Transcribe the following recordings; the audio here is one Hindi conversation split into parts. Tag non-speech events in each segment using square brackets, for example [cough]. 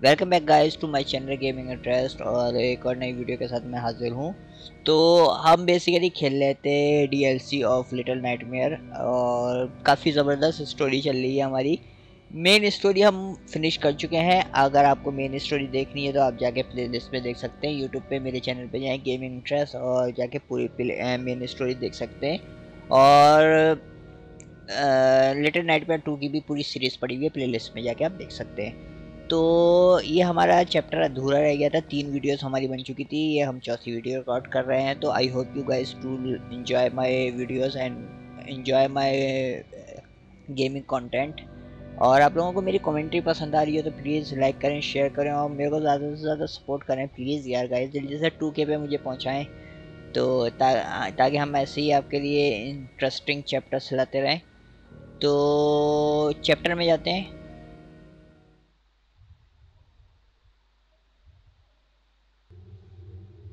Welcome back guys to my channel gaming interest और एक और नई वीडियो के साथ मैं हाजिर हूँ। तो हम बेसिकली खेल रहे थे डीएलसी ऑफ़ लिटिल नाइटमेयर और काफ़ी ज़बरदस्त स्टोरी चल रही है हमारी। मेन स्टोरी हम फिनिश कर चुके हैं। अगर आपको मेन स्टोरी देखनी है तो आप जाके प्ले लिस्ट पर देख सकते हैं। यूट्यूब पे, मेरे चैनल पे जाएँ गेमिंग इंटरेस्ट और जाके पूरी मेन स्टोरी देख सकते हैं। और लिटिल नाइटमेयर टू की भी पूरी सीरीज़ पड़ी हुई है प्ले लिस्ट में जाके आप देख सकते हैं। तो ये हमारा चैप्टर अधूरा रह गया था। तीन वीडियोस हमारी बन चुकी थी। ये हम चौथी वीडियो रिकॉर्ड कर रहे हैं। तो I hope you guys to enjoy my videos and enjoy my gaming content और आप लोगों को मेरी कमेंट्री पसंद आ रही है तो प्लीज़ लाइक करें शेयर करें और मेरे को ज़्यादा से ज़्यादा सपोर्ट करें। प्लीज़ यार गाइस जल्दी से टू के पे मुझे पहुँचाएँ। तो ता, ताकि हम ऐसे ही आपके लिए इंटरेस्टिंग चैप्टर्स लाते रहें। तो चैप्टर में जाते हैं।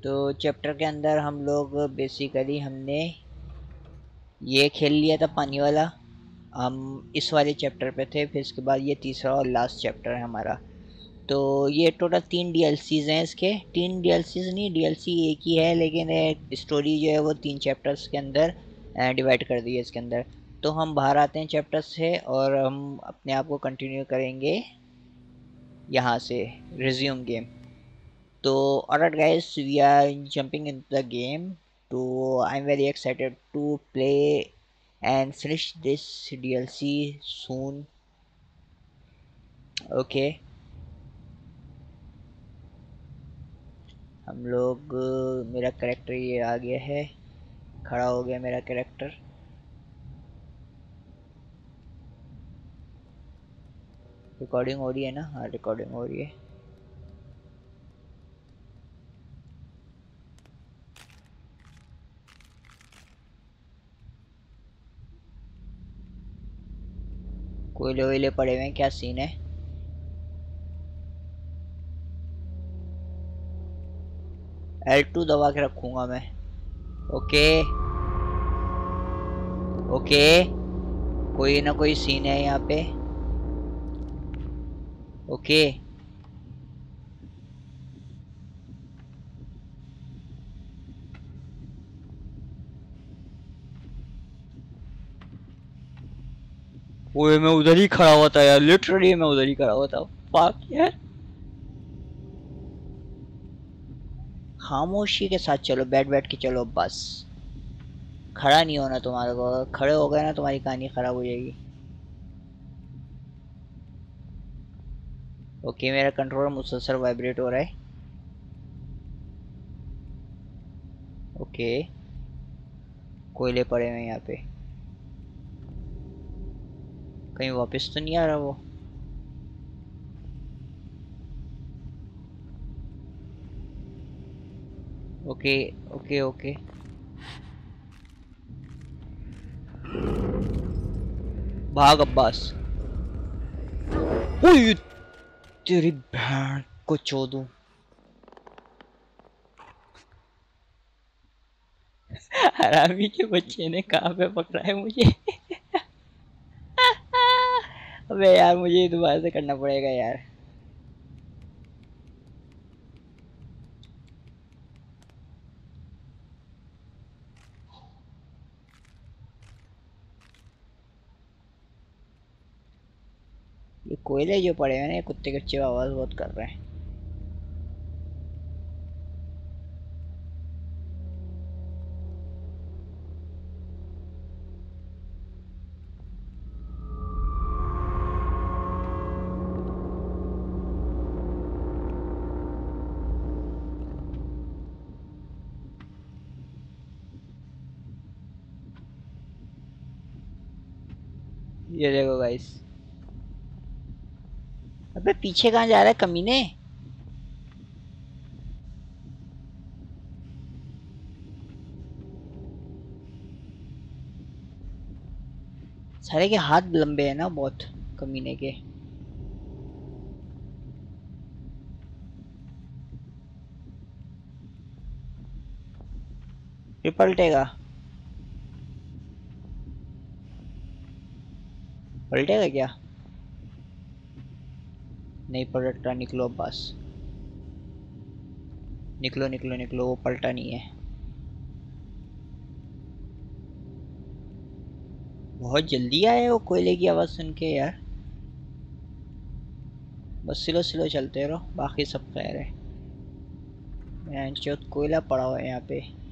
तो चैप्टर के अंदर हम लोग बेसिकली हमने ये खेल लिया था पानी वाला। हम इस वाले चैप्टर पे थे, फिर इसके बाद ये तीसरा और लास्ट चैप्टर है हमारा। तो ये टोटल तीन डीएलसीज हैं इसके। तीन डीएलसीज नहीं डीएलसी एक ही है, लेकिन स्टोरी जो है वो तीन चैप्टर्स के अंदर डिवाइड कर दी है इसके अंदर। तो हम बाहर आते हैं चैप्टर से और हम अपने आप को कंटिन्यू करेंगे यहाँ से रिज्यूम गेम तो alright guys we are jumping in the game too I am very excited to play and finish this D L C soon okay हम लोग, मेरा करेक्टर ये आ गया है. खड़ा हो गया मेरा करेक्टर रिकॉर्डिंग हो रही है ना? हाँ रिकॉर्डिंग हो रही है. कोयले वोले पड़े हुए क्या सीन है? एल टू दबा के रखूँगा मैं। ओके ओके कोई ना कोई सीन है यहाँ पे। ओके ओए मैं उधर ही खड़ा हुआ था यार लिटरली मैं उधर ही खड़ा हुआ था। पाक यार। खामोशी के साथ चलो, बैठ बैठ के चलो, बस। खड़ा नहीं होना तुम्हारे को। खड़े हो गए ना, तुम्हारी कहानी खराब हो जाएगी। ओके मेरा कंट्रोलर मुसलसल वाइब्रेट हो रहा है। ओके कोयले पड़े हुए यहाँ पे। कहीं वापस तो नहीं आ रहा वो। Okay okay okay. भाग अब्बास। तेरी बहन को चोदू [laughs] हरामी के बच्चे ने कहा पे पकड़ा है मुझे? अबे यार, मुझे दोबारा से करना पड़ेगा यार। ये कोयले जो पड़े हैं ना कुत्ते के अच्छे आवाज़ बहुत कर रहे हैं। गाइस अबे, पीछे कहाँ जा रहा है कमीने? सारे के हाथ लंबे हैं ना बहुत, कमीने के। पलटेगा। पलटेगा क्या? नहीं पलटा निकलो बस। निकलो निकलो निकलो, वो पलटा नहीं है। बहुत जल्दी आए वो कोयले की आवाज़ सुन के यार। बस सिलो सिलो चलते रहो, बाकी सब खैर है। चौथ कोयला पड़ा हुआ है यहाँ पे।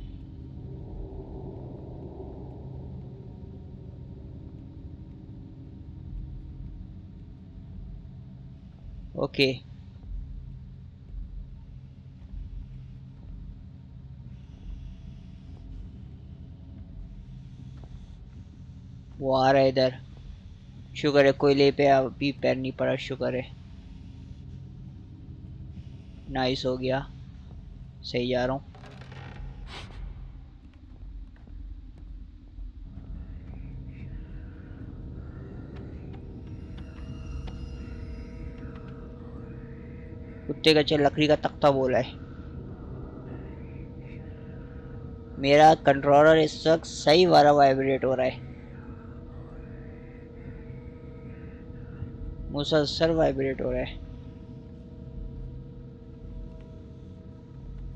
ओके वो आ रहा है इधर। शुगर है कोई ले पे अभी पैर नहीं पड़ा शुगर है। नाइस हो गया। सही जा रहा हूँ। कुत्ते का चल लकड़ी का तख्ता बोला है। मेरा कंट्रोलर इस वक्त सही वाला वाइब्रेट हो रहा है। मुसलसल वाइब्रेट हो रहा है।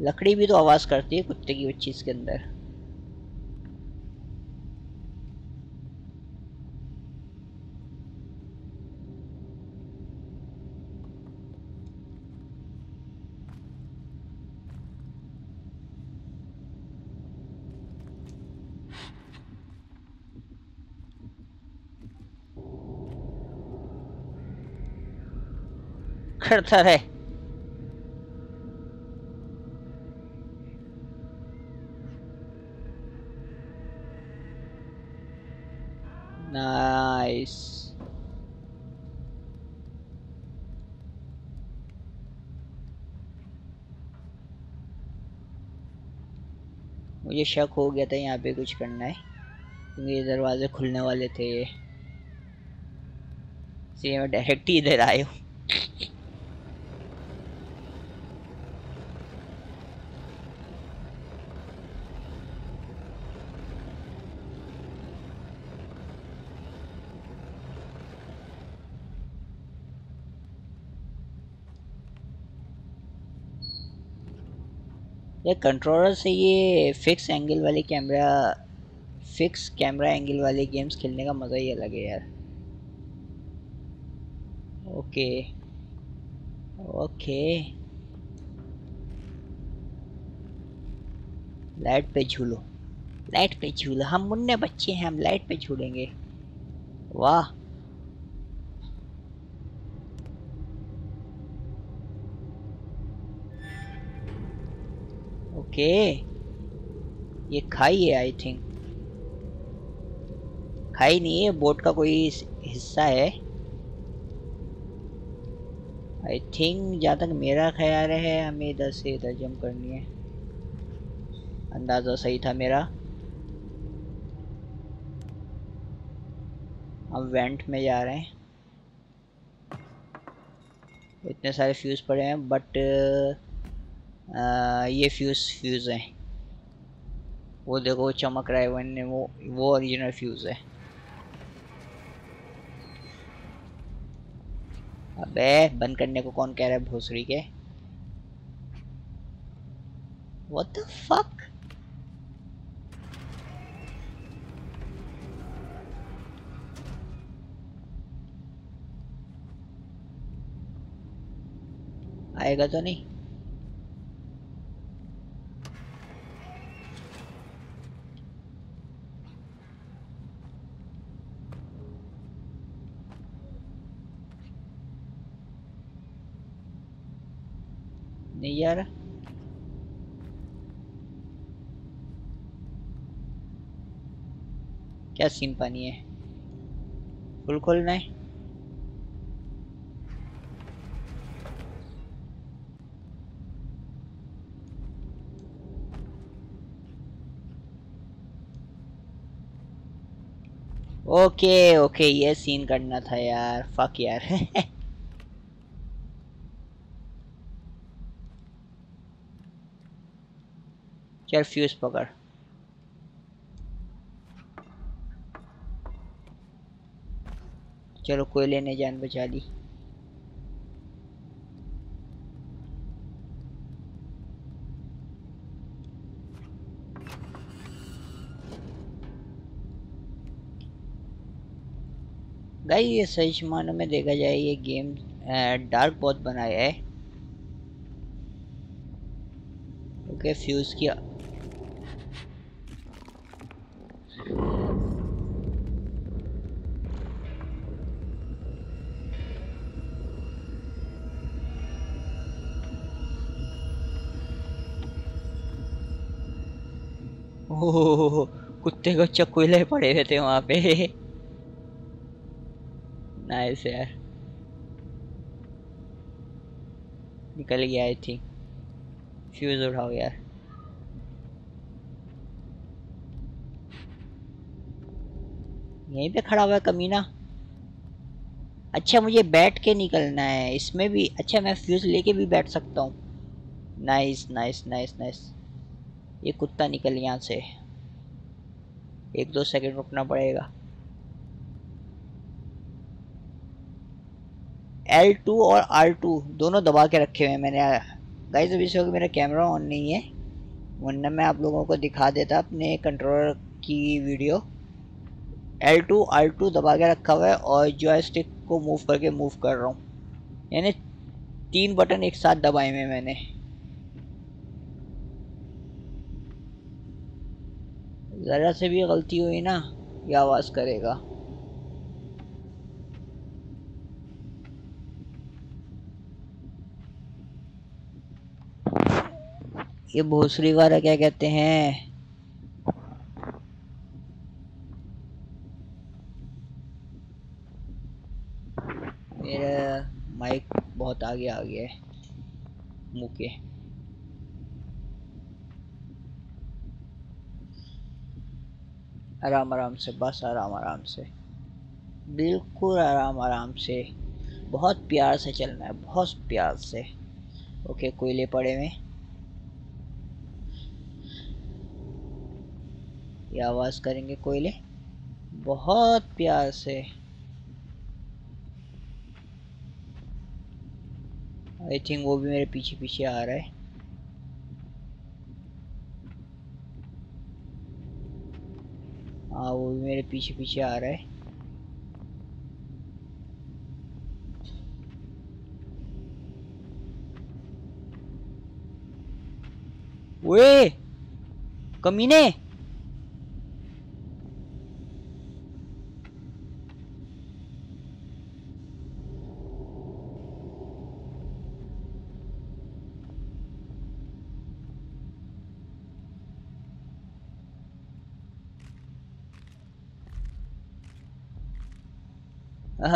लकड़ी भी तो आवाज़ करती है कुत्ते की बच्ची के अंदर। करता है। Nice. मुझे शक हो गया था यहाँ पे कुछ करना है, क्योंकि ये दरवाजे खुलने वाले थे। ये मैं डायरेक्ट ही इधर आया हूँ। ये कंट्रोलर से ये फिक्स एंगल वाले कैमरा फिक्स कैमरा एंगल वाले गेम्स खेलने का मज़ा ही अलग है यार। ओके ओके लाइट पे झूलो। लाइट पे झूलो। हम मुन्ने बच्चे हैं, हम लाइट पे झूलेंगे। वाह। ओके। ये खाई है आई थिंक खाई नहीं है, बोट का कोई हिस्सा है। आई थिंक जहाँ तक मेरा ख्याल है, हमें इधर से इधर जम करनी है। अंदाज़ा सही था मेरा। हम वेंट में जा रहे हैं। इतने सारे फ्यूज़ पड़े हैं बट आ, ये फ्यूज़ फ्यूज़ है। वो देखो चमक रहा है वन वो वो ओरिजिनल फ्यूज़ है। अबे बंद करने को कौन कह रहा है भोसड़ी के? What the fuck? आएगा तो नहीं जा रहा क्या सीन पानी है? फुल खोलना है? ओके ओके ये सीन करना था यार। फक यार। [laughs] चल फ्यूज पकड़? चलो कोयले ने जान बचा ली। गाई ये सही मानो में देखा जाए, ये गेम डार्क बहुत बनाया है। ओके, फ्यूज़ की कुत्ते को चकुले पड़े हुए थे वहाँ पे। नाइस यार। निकल गया आई थिंक फ्यूज उठाओ यार। यहीं पे खड़ा हुआ है कमीना। अच्छा मुझे बैठ के निकलना है। इसमें भी अच्छा मैं फ्यूज लेके भी बैठ सकता हूँ। नाइस नाइस नाइस नाइस ये कुत्ता निकल यहाँ से। एक दो सेकंड रुकना पड़ेगा। L2 और R2 दोनों दबा के रखे हुए हैं मैंने। गाइस अभी से मेरा कैमरा ऑन नहीं है, वरना मैं आप लोगों को दिखा देता अपने कंट्रोलर की वीडियो L2 R2 दबा के रखा हुआ है और जॉयस्टिक को मूव करके मूव कर रहा हूँ। यानी तीन बटन एक साथ दबाए हुए मैंने। ज़रा से भी गलती हुई ना, ये आवाज़ करेगा। ये भोसरी वाला क्या कहते हैं? मेरा माइक बहुत आगे आ गया है, मुँह के। आराम आराम से, बस आराम आराम से। बिल्कुल आराम आराम से। बहुत प्यार से चलना है, बहुत प्यार से। ओके कोयले पड़े में ये आवाज़ करेंगे कोयले बहुत प्यार से। आई थिंक वो भी मेरे पीछे पीछे आ रहा है। हाँ वो भी मेरे पीछे पीछे आ रहा है। वे कमीने! [laughs]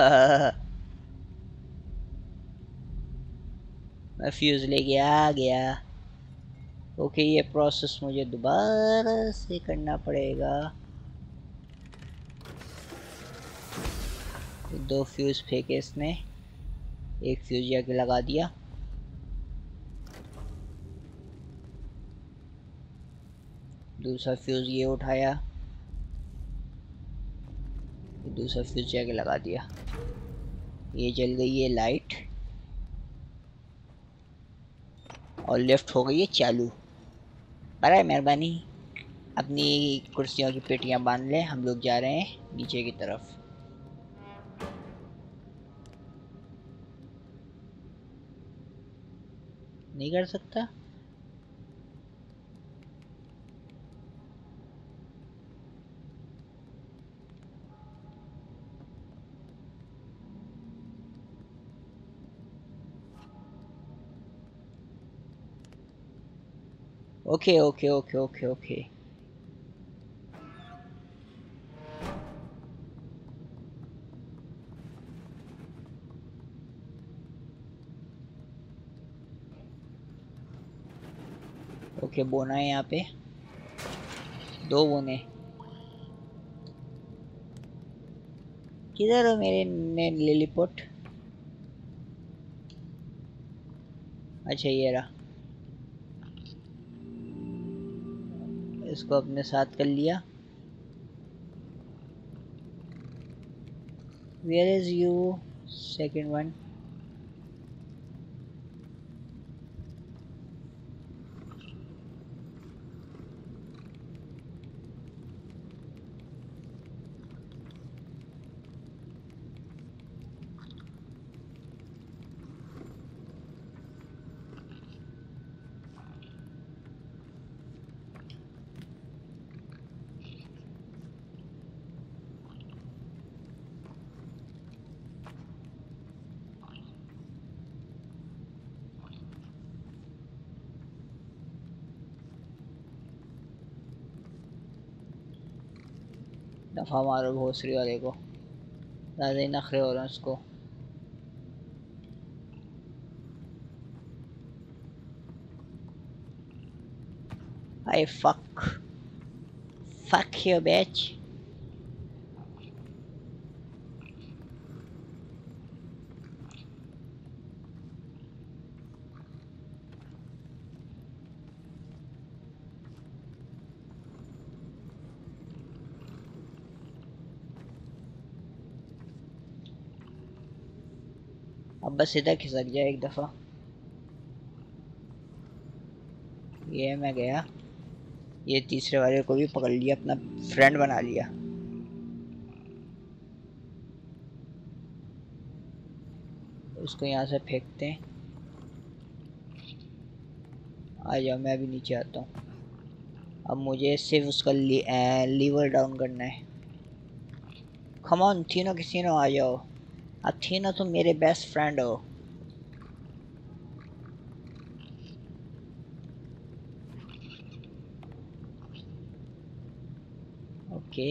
मैं फ्यूज लेके आ गया। ओके ये प्रोसेस मुझे दोबारा से करना पड़ेगा। दो फ्यूज फेंके इसने। एक फ्यूज जाके लगा दिया। दूसरा फ्यूज ये उठाया। दूसरा फ्यूज जाके लगा दिया। ये जल गई है लाइट और लेफ़्ट हो गई है चालू। बड़ा मेहरबानी। अपनी कुर्सियों की पेटियाँ बाँध लें। हम लोग जा रहे हैं नीचे की तरफ़। नहीं कर सकता? Okay, okay, okay, okay, okay. Okay बोना है यहाँ पे। दो बोने। किधर हो मेरे ने लिलीपोट? अच्छा ये रहा। इसको अपने साथ कर लिया। Where is you second one दफ़ा मारो भोसरी वाले को। ज़्यादा ही नखरे हो रहे हैं उसको। I fuck fuck you bitch अब बस इधर खिसक जाए एक दफ़ा। ये मैं गया। ये तीसरे वाले को भी पकड़ लिया अपना फ्रेंड बना लिया। उसको यहाँ से फेंकते हैं। आ जाओ मैं भी नीचे आता हूँ। अब मुझे सिर्फ़ उसका ली, लीवर डाउन करना है। खमॉन तीनों किसी तीनों आ जाओ। अब तीनों तुम मेरे बेस्ट फ्रेंड हो। ओके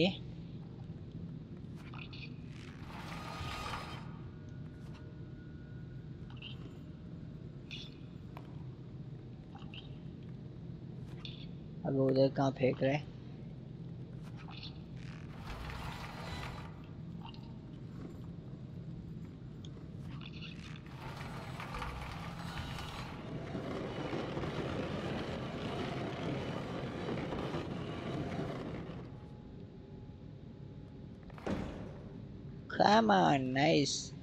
अब उधर कहाँ फेंक रहे Come on, nice.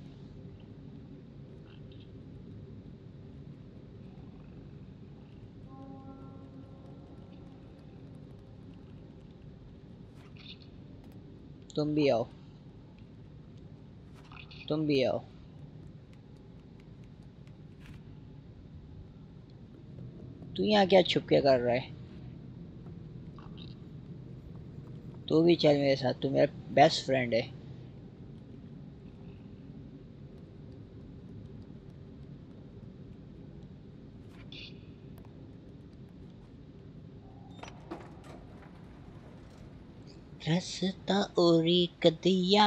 तुम भी आओ तुम भी आओ तू यहाँ क्या छुप के कर रहा है? तू भी चल मेरे साथ तू मेरा बेस्ट फ्रेंड है। रास्ता ओरी कदिया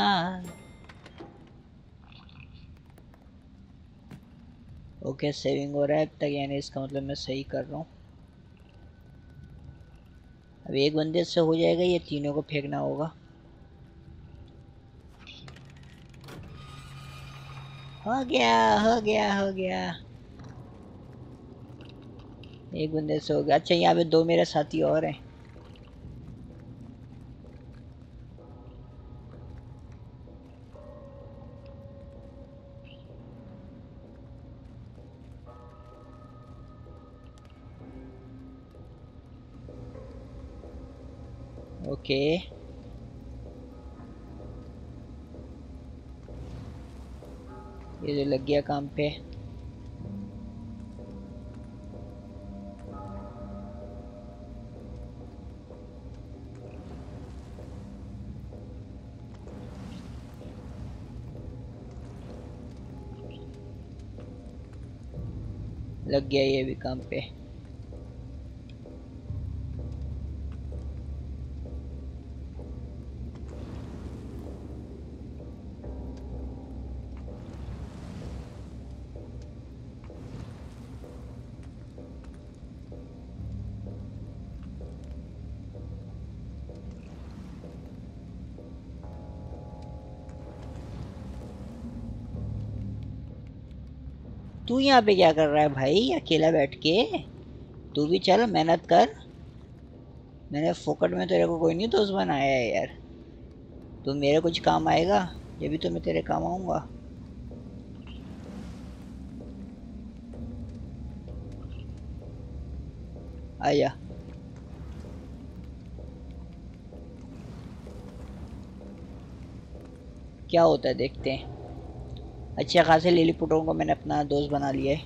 ओके सेविंग हो रहा है, अब तक यानी इसका मतलब मैं सही कर रहा हूँ। अब एक बंदे से हो जाएगा, ये तीनों को फेंकना होगा। हो गया हो गया हो गया। एक बंदे से हो गया। अच्छा यहाँ पे दो मेरे साथी और हैं। ओके। ये जो लग गया काम पे। लग गया ये भी काम पे। तू यहाँ पे क्या कर रहा है भाई, अकेला बैठ के? तू भी चल, मेहनत कर। मैंने फोकट में तेरे को कोई नहीं दोस्त बनाया है यार। तू मेरे कुछ काम आएगा, ये भी तो मैं तेरे काम आऊँगा। आया। क्या होता है, देखते हैं। अच्छे खासे लिलीपुटों को मैंने अपना दोस्त बना लिया है।